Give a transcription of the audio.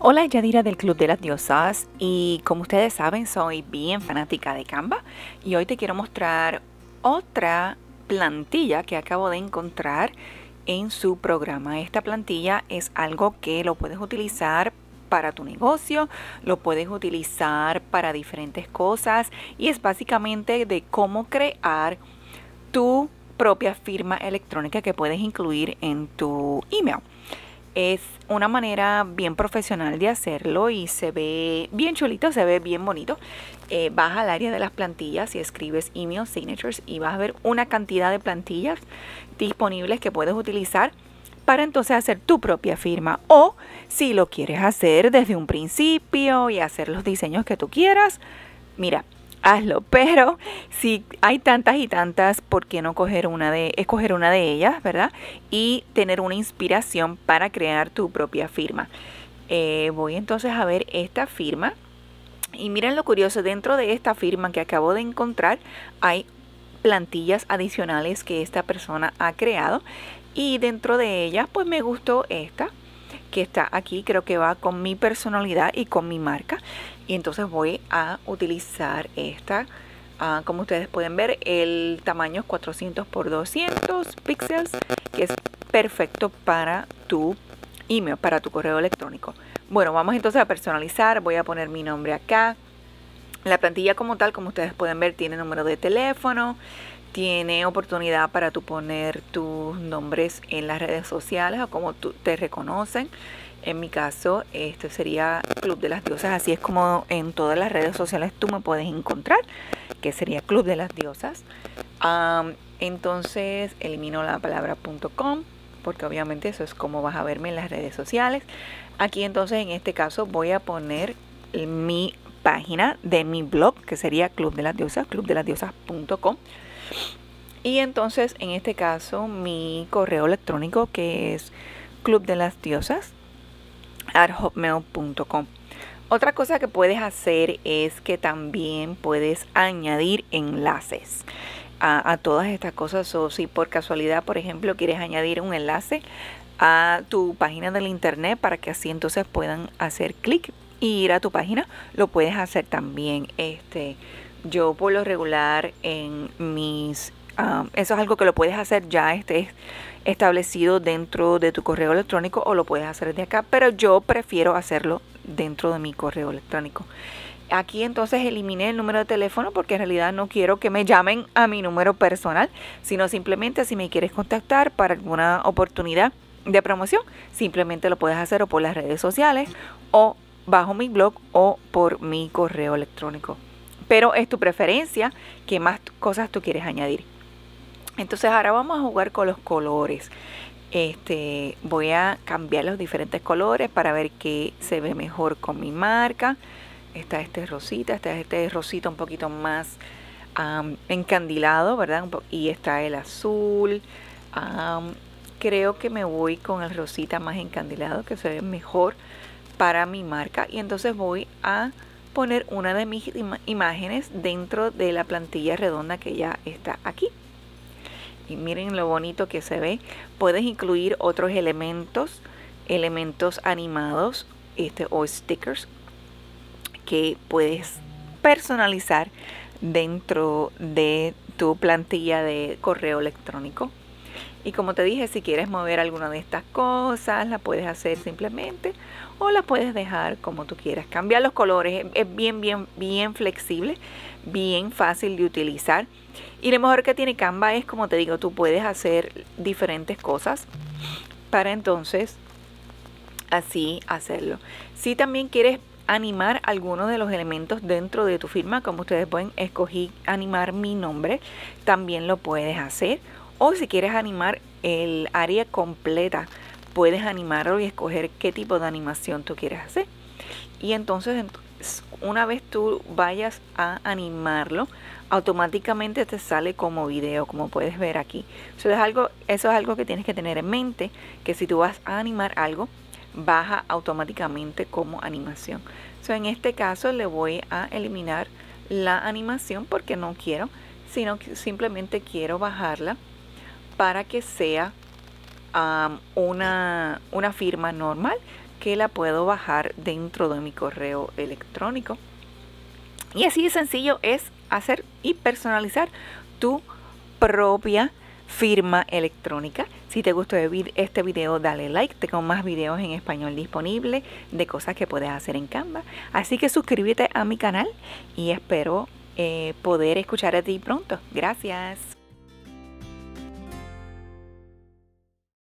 Hola, Yadira del Club de las Diosas y como ustedes saben soy bien fanática de Canva y hoy te quiero mostrar otra plantilla que acabo de encontrar en su programa. Esta plantilla es algo que lo puedes utilizar para tu negocio, lo puedes utilizar para diferentes cosas y es básicamente de cómo crear tu propia firma electrónica que puedes incluir en tu email. Es una manera bien profesional de hacerlo y se ve bien chulito, se ve bien bonito. Eh, vas al área de las plantillas y escribes email signatures y vas a ver una cantidad de plantillas disponibles que puedes utilizar para entonces hacer tu propia firma o si lo quieres hacer desde un principio y hacer los diseños que tú quieras, mira, Pero si hay tantas y tantas, ¿por qué no coger una de, escoger una de ellas, verdad? Y tener una inspiración para crear tu propia firma. Eh, voy entonces a ver esta firma. Y miren lo curioso, dentro de esta firma que acabo de encontrar hay plantillas adicionales que esta persona ha creado. Y dentro de ellas, pues me gustó esta que está aquí, creo que va con mi personalidad y con mi marca. Y entonces voy a utilizar esta. Ah, como ustedes pueden ver, el tamaño es 400 por 200 píxeles, que es perfecto para tu email, para tu correo electrónico. Bueno, vamos entonces a personalizar. Voy a poner mi nombre acá. La plantilla como tal, como ustedes pueden ver, tiene número de teléfono, tiene oportunidad para tú poner tus nombres en las redes sociales o como tú te reconocen. En mi caso, este sería Club de las Diosas, así es como en todas las redes sociales tú me puedes encontrar, que sería Club de las Diosas. entonces elimino la palabra .com, porque obviamente eso es como vas a verme en las redes sociales. Aquí entonces en este caso voy a poner mi página de mi blog, que sería Club de las Diosas, clubdelasdiosas.com. Y entonces en este caso mi correo electrónico que es club de las diosas. Otra cosa que puedes hacer es que también puedes añadir enlaces a, todas estas cosas. O si por casualidad, por ejemplo, quieres añadir un enlace a tu página del internet para que así entonces puedan hacer clic y ir a tu página, lo puedes hacer también. Este, yo por lo regular en mis... eso es algo que lo puedes hacer ya este, establecido dentro de tu correo electrónico o lo puedes hacer de acá, pero yo prefiero hacerlo dentro de mi correo electrónico. Aquí entonces eliminé el número de teléfono porque en realidad no quiero que me llamen a mi número personal, sino simplemente si me quieres contactar para alguna oportunidad de promoción, simplemente lo puedes hacer o por las redes sociales o bajo mi blog o por mi correo electrónico pero es tu preferencia qué más cosas tú quieres añadir. Entonces ahora vamos a jugar con los colores. Este, voy a cambiar los diferentes colores para ver qué se ve mejor con mi marca. Está este rosita, está este rosito un poquito más encandilado, ¿verdad? Y está el azul. creo que me voy con el rosita más encandilado que se ve mejor para mi marca. Y entonces voy a poner una de mis imágenes dentro de la plantilla redonda que ya está aquí. Y miren lo bonito que se ve. Puedes incluir otros elementos, elementos animados este, o stickers que puedes personalizar dentro de tu plantilla de correo electrónico. Y como te dije, si quieres mover alguna de estas cosas, la puedes hacer simplemente o la puedes dejar como tú quieras. Cambiar los colores es bien, bien, bien flexible, bien fácil de utilizar. Y lo mejor que tiene Canva es, como te digo, tú puedes hacer diferentes cosas para entonces así hacerlo. Si también quieres animar algunos de los elementos dentro de tu firma, como ustedes pueden escoger animar mi nombre, también lo puedes hacer. O si quieres animar el área completa puedes animarlo y escoger qué tipo de animación tú quieres hacer. Y entonces una vez tú vayas a animarlo, automáticamente te sale como video, como puedes ver aquí. Eso es algo, eso es algo que tienes que tener en mente, que si tú vas a animar algo, baja automáticamente como animación. So, en este caso le voy a eliminar la animación porque no quiero, sino que simplemente quiero bajarla para que sea una, una firma normal que la puedo bajar dentro de mi correo electrónico. Y así de sencillo es hacer y personalizar tu propia firma electrónica. Si te gustó este video, dale like. Tengo más videos en español disponibles de cosas que puedes hacer en Canva. Así que suscríbete a mi canal y espero eh, poder escuchar a ti pronto. Gracias.